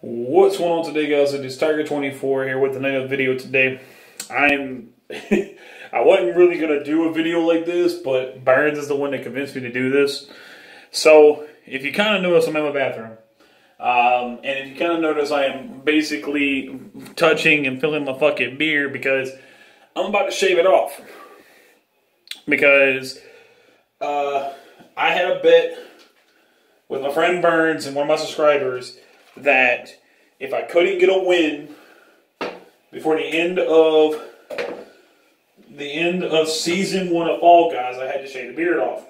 What's going on today, guys? It is Tiger24 here with another video today. I'm. I wasn't really going to do a video like this, but Burns is the one that convinced me to do this. So, if you kind of notice, I'm in my bathroom. Um, and if you kind of notice, I am basically touching and filling my fucking beard because I'm about to shave it off. Because uh, I had a bet with my friend Burns and one of my subscribers that if I couldn't get a win before the end of the end of season one of Fall Guys, I had to shave the beard off.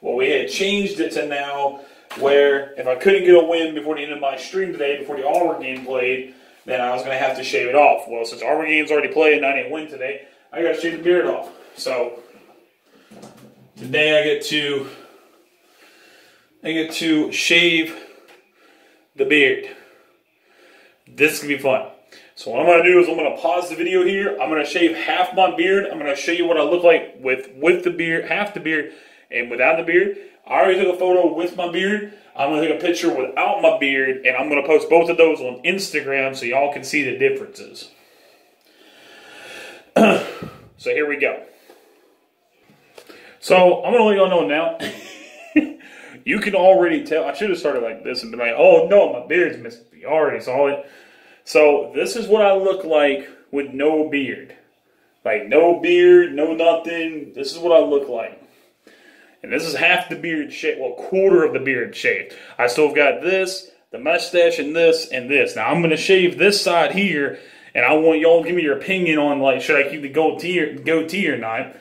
Well, we had changed it to now where if I couldn't get a win before the end of my stream today, before the Auburn game played, then I was going to have to shave it off. Well, since Auburn game's already played and I didn't win today, I got to shave the beard off. So today I get to I get to shave the beard. This is gonna be fun. So what I'm gonna do is I'm gonna pause the video here. I'm gonna shave half my beard. I'm gonna show you what I look like with with the beard, half the beard, and without the beard. I already took a photo with my beard. I'm gonna take a picture without my beard, and I'm gonna post both of those on Instagram so y'all can see the differences. so here we go. So I'm gonna let y'all know now. you can already tell. I should have started like this and been like, "Oh no, my beard's missing." You already saw it. So this is what I look like with no beard. Like no beard, no nothing. This is what I look like. And this is half the beard shaved, well, quarter of the beard shaved. I still have got this, the mustache, and this, and this. Now I'm gonna shave this side here, and I want y'all to give me your opinion on like should I keep the goatee or, goatee or not.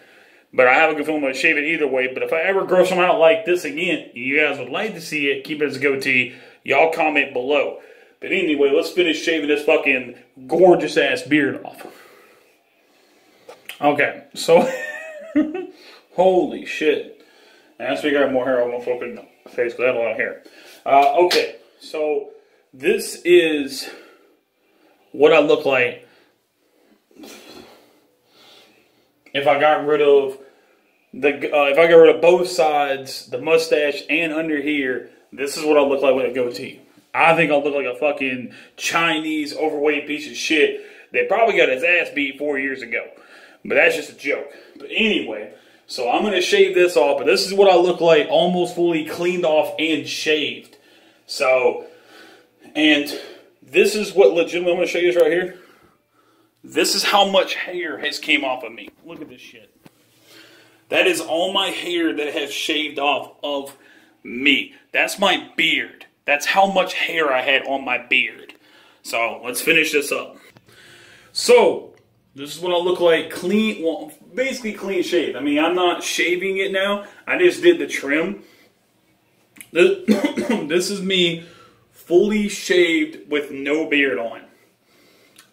But I have a good feeling to shave it either way. But if I ever grow some out like this again, you guys would like to see it, keep it as a goatee, y'all comment below. But anyway, let's finish shaving this fucking gorgeous ass beard off. Okay, so holy shit. As we got more hair on my fucking face because I have a lot of hair. Uh, okay, so this is what I look like if I got rid of the uh, if I got rid of both sides, the mustache and under here, this is what I look like with a goatee. I think I look like a fucking Chinese overweight piece of shit that probably got his ass beat four years ago. But that's just a joke. But anyway, so I'm to shave this off. But this is what I look like almost fully cleaned off and shaved. So, and this is what legitimately I'm to show you this right here. This is how much hair has came off of me. Look at this shit. That is all my hair that has shaved off of me. That's my beard. That's how much hair I had on my beard. So let's finish this up. So this is what I look like clean, well, basically clean shaved. I mean, I'm not shaving it now. I just did the trim. This, this is me fully shaved with no beard on.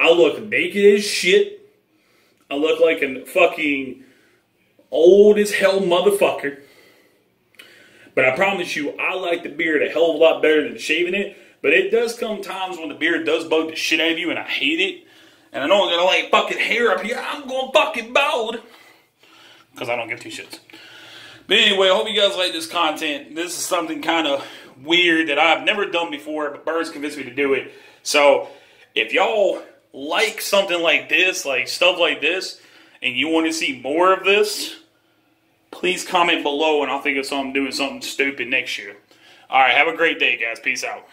I look naked as shit. I look like a fucking old as hell motherfucker. But I promise you, I like the beard a hell of a lot better than shaving it. But it does come times when the beard does bug the shit out of you, and I hate it. And I know I'm gonna like fucking hair up here. I'm going fucking bald because I don't give two shits. But anyway, I hope you guys like this content. This is something kind of weird that I've never done before, but Burns convinced me to do it. So if y'all like something like this, like stuff like this, and you want to see more of this, please comment below and I'll think of something doing something stupid next year. All right, have a great day, guys. Peace out.